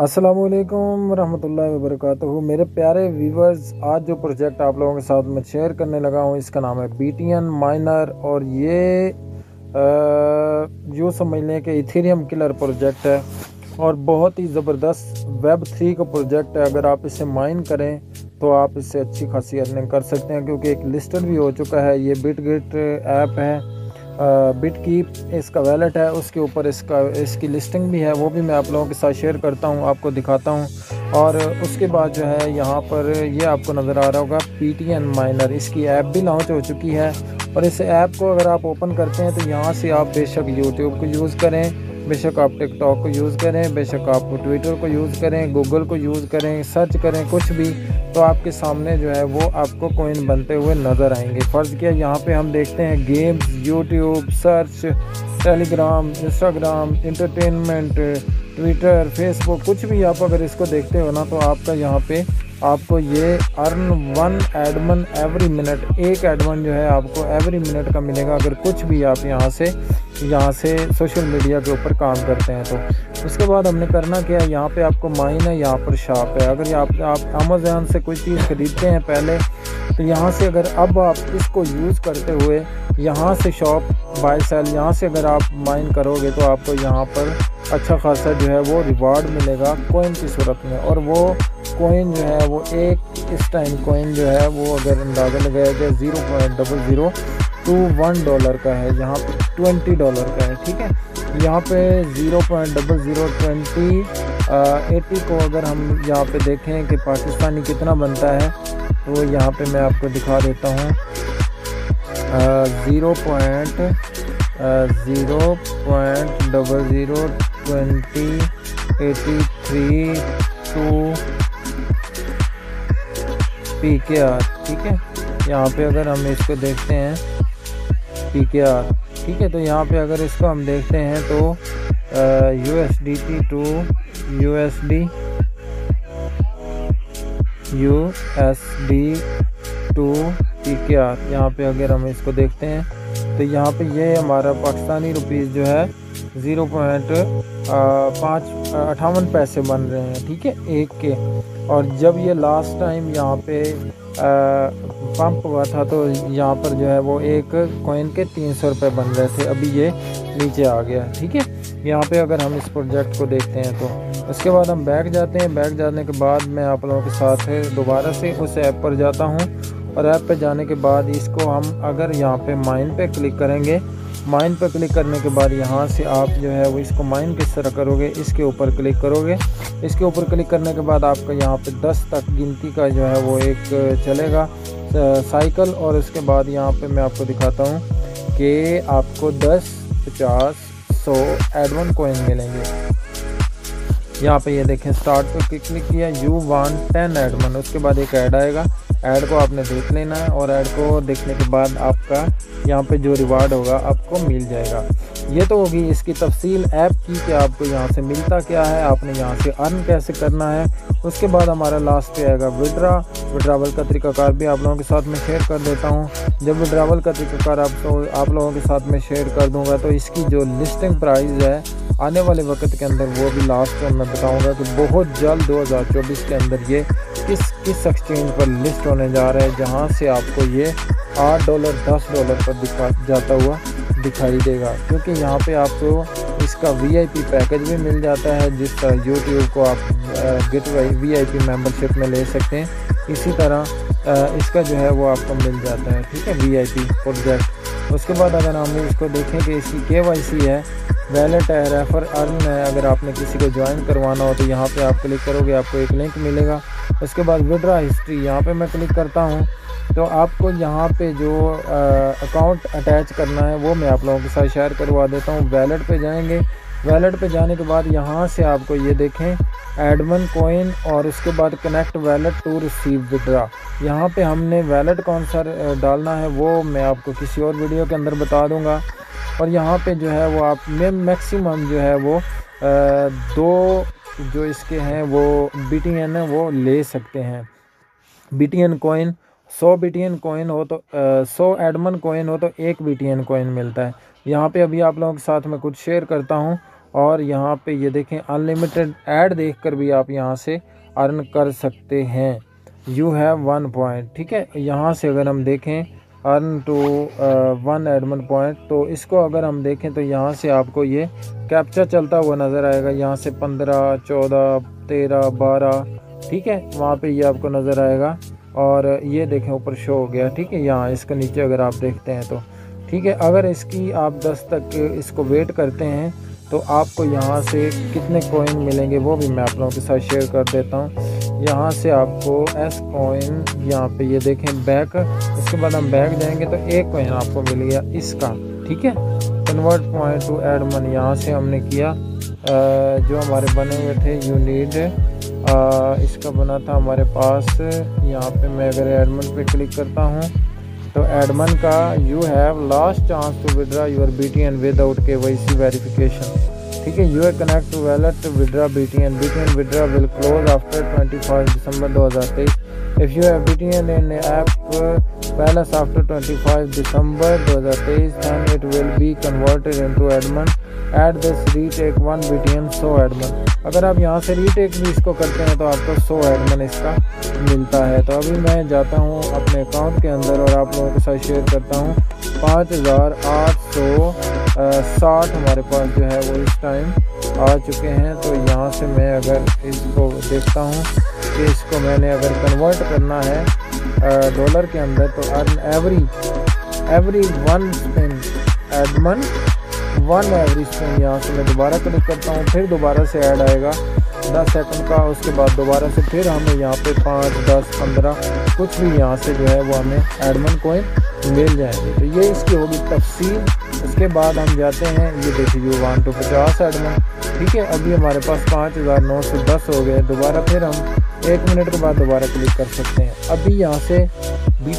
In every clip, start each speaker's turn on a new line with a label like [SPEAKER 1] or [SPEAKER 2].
[SPEAKER 1] असलकम रहमतुल्लाहि वबरकातुहू मेरे प्यारे व्यूवर्स आज जो प्रोजेक्ट आप लोगों के साथ मैं शेयर करने लगा हूँ, इसका नाम है बी टी एन माइनर और ये यूँ समझ लें कि इथेरियम किलर प्रोजेक्ट है और बहुत ही ज़बरदस्त वेब थ्री का प्रोजेक्ट है। अगर आप इसे माइन करें तो आप इससे अच्छी खासी अर्निंग कर सकते हैं, क्योंकि एक लिस्टर भी हो चुका है। ये बिट गिट ऐप है। बिट की इसका वैलेट है, उसके ऊपर इसका, इसकी लिस्टिंग भी है, वो भी मैं आप लोगों के साथ शेयर करता हूँ, आपको दिखाता हूँ। और उसके बाद जो है, यहाँ पर ये आपको नज़र आ रहा होगा पी टी एन माइनर इसकी ऐप भी लॉन्च हो चुकी है। और इस ऐप को अगर आप ओपन करते हैं तो यहाँ से आप बेशक यूट्यूब को यूज़ करें। बेशक आप टिकटॉक को यूज़ करें, बेशक आप ट्विटर को यूज़ करें गूगल को यूज़ करें सर्च करें, कुछ भी तो आपके सामने जो है वो आपको कोइन बनते हुए नज़र आएँगे। फ़र्ज़ किया यहाँ पे हम देखते हैं games YouTube search Telegram Instagram entertainment Twitter Facebook कुछ भी आप अगर इसको देखते हो ना तो आपका यहाँ पे आपको ये earn one admon every minute एक एडमन जो है आपको एवरी मिनट का मिलेगा। अगर कुछ भी आप यहाँ से यहाँ से सोशल मीडिया के ऊपर काम करते हैं तो। उसके बाद हमने करना क्या है, यहाँ पे आपको माइन है, यहाँ पर शॉप है। अगर आप आप अमेज़ोन से कोई चीज़ ख़रीदते हैं पहले तो यहाँ से अगर अब आप इसको यूज़ करते हुए यहाँ से शॉप बाय सेल यहाँ से अगर आप माइन करोगे तो आपको यहाँ पर अच्छा खासा जो है वो रिवार्ड मिलेगा कोइन की सूरत में। और वो कोइन जो है वो एक इस टाइम कोइन जो है वो अगर अंदाज़ा लगाया जाए zero point double zero two one dollar का है, यहाँ पे ट्वेंटी डॉलर का है, ठीक है? यहाँ पे zero point double zero twenty eighty को अगर हम यहाँ पे देखें कि पाकिस्तानी कितना बनता है तो यहाँ पे मैं आपको दिखा देता हूँ। Zero point zero point double zero twenty eighty three two P K R ठीक है? यहाँ पे अगर हम इसको देखते हैं पी के आर ठीक है? तो यहाँ पे अगर इसको हम देखते हैं तो U S D T to U S D U S D to P K R यहाँ पर अगर हम इसको देखते हैं तो यहाँ पे ये हमारा पाकिस्तानी रुपीज़ जो है ज़ीरो पॉइंट पाँच अठावन पैसे बन रहे हैं, ठीक है? एक के। और जब ये लास्ट टाइम यहाँ पे पंप हुआ था तो यहाँ पर जो है वो एक कॉइन के तीन सौ रुपये बन रहे थे। अभी ये नीचे आ गया, ठीक है? यहाँ पे अगर हम इस प्रोजेक्ट को देखते हैं तो। उसके बाद हम बैग जाते हैं। बैग जाने के बाद मैं आप लोगों के साथ दोबारा से उस ऐप पर जाता हूँ। और ऐप पे जाने के बाद इसको हम अगर यहाँ पे माइन पे क्लिक करेंगे माइन पर क्लिक करने के बाद यहाँ से आप जो है वो इसको माइन किस तरह करोगे, इसके ऊपर क्लिक करोगे। इसके ऊपर क्लिक करने के बाद आपका यहाँ पे 10 तक गिनती का जो है वो एक चलेगा। साइकिल और उसके बाद यहाँ पे मैं आपको दिखाता हूँ कि आपको 10 50 100 एडवन कोइन मिलेंगे। यहाँ पे ये देखें स्टार्ट पे क्लिक किया यू वन टेन एडमन उसके बाद एक ऐड आएगा। ऐड को आपने देख लेना है और ऐड को देखने के बाद आपका यहाँ पे जो रिवार्ड होगा आपको मिल जाएगा। ये तो होगी इसकी तफसील ऐप की कि आपको यहाँ से मिलता क्या है, आपने यहाँ से अर्न कैसे करना है। उसके बाद हमारा लास्ट पे आएगा विड्रा विड्रावल का तरीकाकार भी आप लोगों के साथ में शेयर कर देता हूँ। जब विड्रावल का तरीकाकार आप तो आप लोगों के साथ में शेयर कर दूँगा तो इसकी जो लिस्टिंग प्राइस है आने वाले वक्त के अंदर वो भी लास्ट में मैं बताऊँगा कि बहुत जल्द 2024 के अंदर ये किस एक्सचेंज पर लिस्ट होने जा रहा है, जहाँ से आपको ये आठ डॉलर दस डॉलर पर दिखा, जाता हुआ दिखाई देगा। क्योंकि यहाँ पे आपको इसका वीआईपी पैकेज भी मिल जाता है, जिस तरह यूट्यूब को आप get V I P membership में ले सकते हैं। इसी तरह इसका जो है वो आपको मिल जाता है, ठीक है वी आई पी प्रोजेक्ट उसके बाद अगर हम इसको देखें कि इसकी के है वैलेट है रेफर अर्न है, अगर आपने किसी को ज्वाइन करवाना हो तो यहाँ पे आप क्लिक करोगे, आपको एक लिंक मिलेगा। उसके बाद विड्रा हिस्ट्री यहाँ पे मैं क्लिक करता हूँ। तो आपको यहाँ पे जो अकाउंट अटैच करना है वो मैं आप लोगों के साथ शेयर करवा देता हूँ। वैलेट पे जाएँगे। वैलेट पे जाने के बाद यहाँ से आपको ये देखें एडमन कोइन और उसके बाद connect wallet to receive withdraw यहाँ पे हमने वैलेट कौन सा डालना है वो मैं आपको किसी और वीडियो के अंदर बता दूँगा। और यहाँ पे जो है वो आप मैक्सिमम जो है वो आ, दो जो इसके हैं, वो बी टी एन है, वो ले सकते हैं। बी टी एन कोइन सौ बी टी एन कोइन हो तो सौ एडमन कोइन हो तो एक बी टी एन कोइन मिलता है। यहाँ पे अभी आप लोगों के साथ में कुछ शेयर करता हूँ और यहाँ पे ये देखें अनलिमिटेड ऐड देखकर भी आप यहाँ से अर्न कर सकते हैं। यू हैव वन पॉइंट ठीक है? यहाँ से अगर हम देखें earn two one admon point. तो इसको अगर हम देखें तो यहाँ से आपको ये कैप्चा चलता हुआ नज़र आएगा। यहाँ से पंद्रह, चौदह, तेरह, बारह, ठीक है? वहाँ पे ये आपको नज़र आएगा। और ये देखें, ऊपर शो हो गया, ठीक है? यहाँ इसके नीचे अगर आप देखते हैं तो ठीक है? अगर इसकी आप दस तक इसको वेट करते हैं तो आपको यहाँ से कितने कोइन मिलेंगे वो भी मैं आप लोगों के साथ शेयर कर देता हूँ। यहाँ से आपको एस कोइन यहाँ पे ये देखें बैक उसके बाद हम बैक जाएँगे तो एक कोइन आपको मिल गया इसका, ठीक है? Convert point to ad money यहाँ से हमने किया जो हमारे बने हुए थे यू नीड इसका बना था हमारे पास, यहाँ पे मैं अगर एडमन पे क्लिक करता हूँ तो एडमन का you have last chance to withdraw your B T N without K Y C verification ठीक है यू है connect wallet withdraw B T N B T N withdraw will close after twenty five December दो हज़ार तेईस if you have B T N in app balance after twenty five December दो हज़ार तेईस then it will be converted into admon at this retake one B T N so admon अगर आप यहाँ से रीटेक भी इसको करते हैं तो आपको सो एडमन इसका मिलता है। तो अभी मैं जाता हूँ अपने अकाउंट के अंदर और आप लोगों के साथ शेयर करता हूँ। पाँच हज़ार आठ सौ साठ हमारे पास जो है वो इस टाइम आ चुके हैं तो यहाँ से मैं अगर इसको देखता हूँ कि इसको मैंने अगर कन्वर्ट करना है डॉलर के अंदर तो earn every every one spin admon one average string यहाँ से मैं दोबारा क्लिक करता हूँ, फिर दोबारा से ऐड आएगा, दस सेकंड का, उसके बाद दोबारा से फिर हमें यहाँ पे पाँच, दस, पंद्रह, कुछ भी यहाँ से जो है वो हमें एडमन कोइन मिल जाएँगे। तो ये इसकी होगी तफसील। उसके बाद हम जाते हैं, ये देखिए यू वन टू पचास एडमिन ठीक है, अभी हमारे पास पाँच हज़ार नौ सौ दस हो गए, दोबारा फिर हम एक मिनट के बाद दोबारा क्लिक कर सकते हैं। अभी यहाँ से बी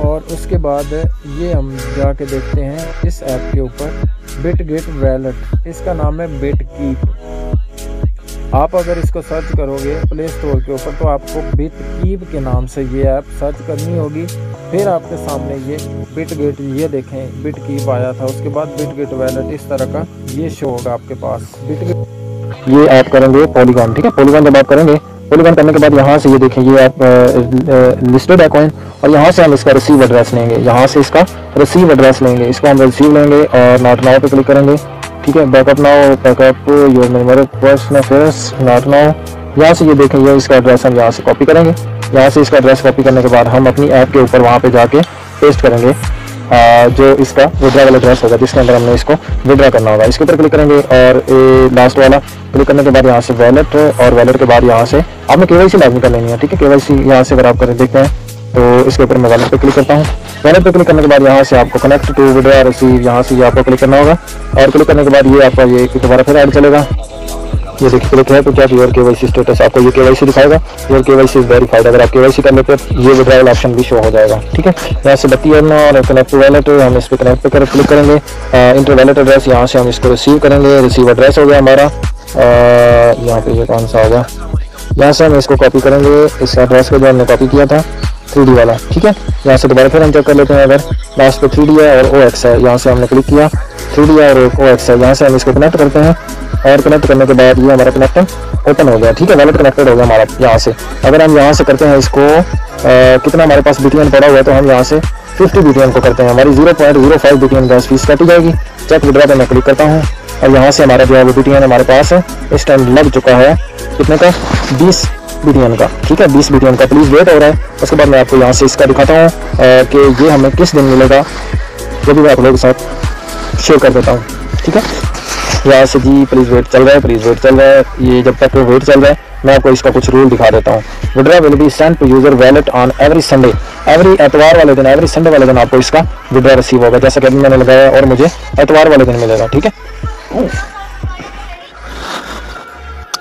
[SPEAKER 1] और उसके बाद ये हम जाके देखते हैं इस ऐप के ऊपर बिट गेट वैलेट इसका नाम है बिट कीप आप अगर इसको सर्च करोगे प्ले स्टोर के ऊपर तो आपको बिट कीप के नाम से ये ऐप सर्च करनी होगी। फिर आपके सामने ये बिट गेट ये देखें बिट कीप आया था। उसके बाद बिट गेट वैलेट इस तरह का ये शो होगा आपके पास। बिट गेट
[SPEAKER 2] ये ऐप करेंगे पॉलीगॉन ठीक है? पॉलीगॉन जब आप करेंगे पॉलीगॉन करने के बाद यहाँ से ये देखें, ये आप लिस्टेड है कॉइन और यहाँ से हम इसका रिसीव एड्रेस लेंगे। यहाँ से इसका रिसीव एड्रेस लेंगे। इसको हम रिसीव लेंगे और नॉट नाउ पे क्लिक करेंगे। ठीक है backup now backup your memory person affairs not now यहाँ से ये देखें ये इसका एड्रेस हम यहाँ से कॉपी करेंगे। यहाँ से इसका एड्रेस कॉपी करने के बाद हम अपनी ऐप के ऊपर वहाँ पे जाके पेस्ट करेंगे। आ, जो इसका विड्रा वाला एड्रेस होगा जिसके अंदर हमने इसको विड्रा करना होगा। इसके ऊपर क्लिक करेंगे और ए, लास्ट वाला क्लिक करने के बाद यहाँ से वैलेट और वैलेट के बाद यहाँ से आपने के वाई सी लाजमी कर लेनी है ठीक है? के वाई सी यहाँ से अगर आप करें देखते हैं तो इसके ऊपर मैं वैलेट पर क्लिक करता हूँ। वैलेट पे क्लिक करने के बाद यहाँ से आपको कनेक्ट टू विड्रा रिसीव यहाँ से आपको क्लिक करना होगा। और क्लिक करने के बाद ये आपका ये दोबारा फिर ऐड चलेगा। ये देखिए क्लिक है तो क्या योर के वाई सी स्टेटस आपको ये के वाई सी दिखाएगा। योर के वाई सी इज़ वेरीफाइड अगर आप के वाई सी कर लेते हैं ये विड्रावल ऑप्शन भी शो हो जाएगा। ठीक है? यहाँ से बत्ती अर्ना और कनेक्ट वैलेट हम इस पर कनेक्ट पे कर क्लिक करेंगे इंटर वैलेट एड्रेस यहाँ से हम इसको रिसीव करेंगे। रिसीव एड्रेस हो गया हमारा। यहाँ पे ये कौन सा होगा? यहाँ से हम इसको कॉपी करेंगे। इस एड्रेस को जो हमने कॉपी किया था थ्री वाला ठीक है? यहाँ से दोबारा फिर हम चेक कर लेते हैं अगर लास्ट पे थ्री है और ओ एक्स है। यहाँ से हमने क्लिक किया थ्री और ओ एक्स है। यहाँ से हम इसको कनेक्ट करते हैं और कनेक्ट करने के बाद ये हमारा कनेक्शन ओपन हो गया ठीक है? वैलेट कनेक्टेड हो गया हमारा यहाँ से। अगर हम यहाँ से करते हैं इसको आ, कितना हमारे पास बी पड़ा हुआ है तो हम यहाँ से फिफ्टी बी को करते हैं। हमारी zero point zero five B gas fees कटी जाएगी। चेक विड्रा पर मैं क्लिक करता हूँ और यहाँ से हमारा जो है वो बी हमारे पास है। इस टाइम लग चुका है। कितने का? बीस बी का। ठीक है, बीस बी का। प्लीज़ वेट हो रहा है। उसके बाद मैं आपको यहाँ से इसका दिखाता हूँ कि ये हमें किस दिन मिलेगा। वो भी मैं आप लोगों के साथ शेयर कर देता हूँ। ठीक है? यहाँ से जी प्लीज़ वेट चल रहा है प्लीज़ वेट चल रहा है। ये जब तक वेट चल रहा है, मैं आपको इसका कुछ रूल दिखा देता हूँ। Withdraw will be send to user wallet on every Sunday every एतवार वाले दिन एवरी संडे वाले दिन आपको इसका विड्रा रिसीव होगा। जैसा कि अभी मैंने लगाया और मुझे एतवार वाले दिन मिलेगा। ठीक है?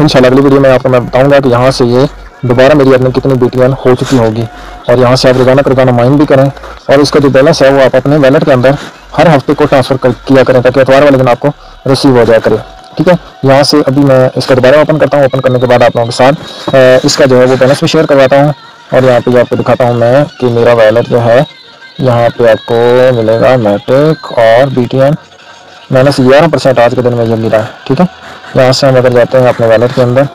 [SPEAKER 2] इन अगली वीडियो में आपको मैं बताऊँगा कि यहाँ से ये दोबारा मेरी अपनी कितनी बीटियाँ हो चुकी होगी। और यहाँ से आप रोज़ाना रोज़ाना माइन भी करें और इसका जो बैलेंस है वो आप अपने वैलेट के अंदर हर हफ़्ते को ट्रांसफ़र कर, किया करें ताकि अतवार वाले दिन आपको रिसीव हो जाया करे। ठीक है? यहाँ से अभी मैं इसका दोबारा ओपन करता हूँ। ओपन करने के बाद आप लोगों के साथ इसका जो है वो बैलेंस भी शेयर करवाता हूँ। और यहाँ पे आपको दिखाता हूँ मैं कि मेरा वैलेट जो है यहाँ पे आपको मिलेगा मैट्रिक और बीटीएन माइनस ग्यारह परसेंट आज के दिन में ये गिरा है ठीक है? यहाँ से हम अगर जाते हैं अपने वैलेट के अंदर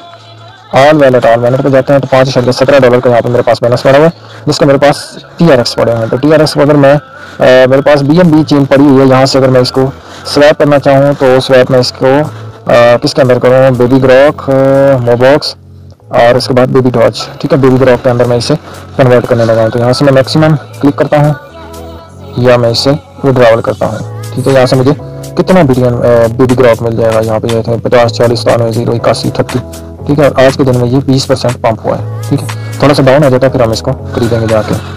[SPEAKER 2] ऑल वैलेट ऑल वैलेट पे जाते हैं तो पाँच शब्द सत्रह डॉलर का यहाँ पे मेरे पास माइनस पड़ा हुआ है, जिसका मेरे पास टी आर एक्स पड़े हुए हैं। तो टी आर एक्स अगर मैं मेरे पास बी एम बी चेन पड़ी हुई है, यहाँ से अगर मैं इसको स्वैप करना चाहूँ तो स्वैप में इसको किसके अंदर करूँ? बेबी ग्रॉक मोबॉक्स और उसके बाद बेबी डॉज ठीक है? बेबी ग्रॉक के अंदर मैं इसे कन्वर्ट करने लगा तो यहाँ से मैं मैक्सिमम क्लिक करता हूँ, या मैं इसे विड्रावल करता हूँ, ठीक है? यहाँ से मुझे कितना बिलियन बेबी ग्रॉप मिल जाएगा यहाँ पे? जैसे पचास, चालीस, सतानवे, ज़ीरो, इक्यासी अठत्ती ठीक है, और आज के दिन में ये बीस परसेंट पंप हुआ है। ठीक है? थोड़ा सा डाउन आ जाता है, फिर हम इसको खरीदेंगे जाके।